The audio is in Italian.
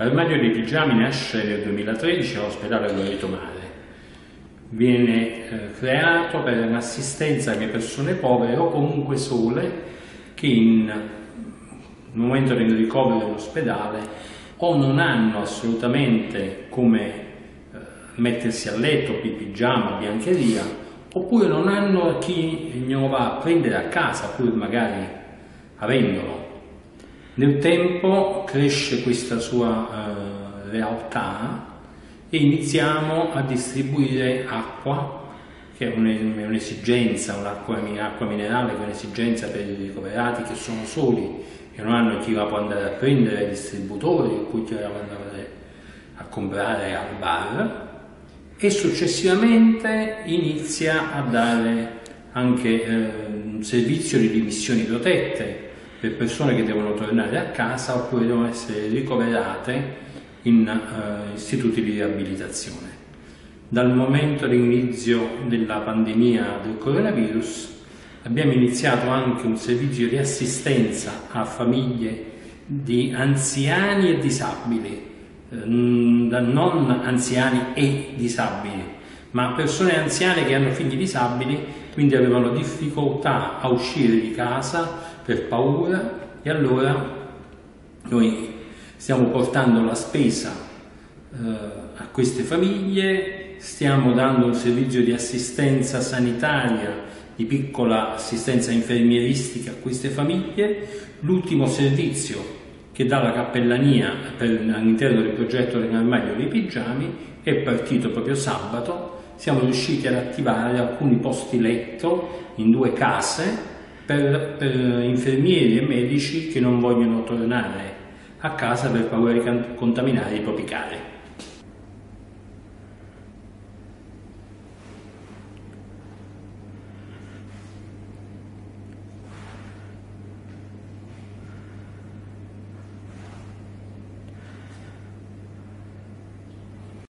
L'armadio dei pigiami nasce nel 2013 all'ospedale Loreto Mare. Viene eh, creato per un'assistenza alle persone povere o comunque sole che in, nel momento del ricovero dell'ospedale o non hanno assolutamente come eh, mettersi a letto, pigiama, biancheria, oppure non hanno chi glielo va a prendere a casa, pur magari avendolo. Nel tempo cresce questa sua eh, realtà e iniziamo a distribuire acqua, che è un'esigenza, un'acqua un minerale che è un'esigenza per i ricoverati che sono soli, che non hanno chi la può andare a prendere ai distributori, o cui chi la può andare a comprare al bar, e successivamente inizia a dare anche eh, un servizio di dimissioni protette per persone che devono tornare a casa oppure devono essere ricoverate in eh, istituti di riabilitazione. Dal momento dell'inizio della pandemia del coronavirus abbiamo iniziato anche un servizio di assistenza a famiglie di anziani e disabili, eh, non anziani e disabili, ma persone anziane che hanno figli disabili, quindi avevano difficoltà a uscire di casa per paura e allora noi stiamo portando la spesa eh, a queste famiglie, stiamo dando un servizio di assistenza sanitaria, di piccola assistenza infermieristica a queste famiglie, l'ultimo servizio che dà la cappellania all'interno del progetto dell'armadio dei pigiami è partito proprio sabato, siamo riusciti ad attivare alcuni posti letto in due case per, per infermieri e medici che non vogliono tornare a casa per paura di contaminare i propri cari.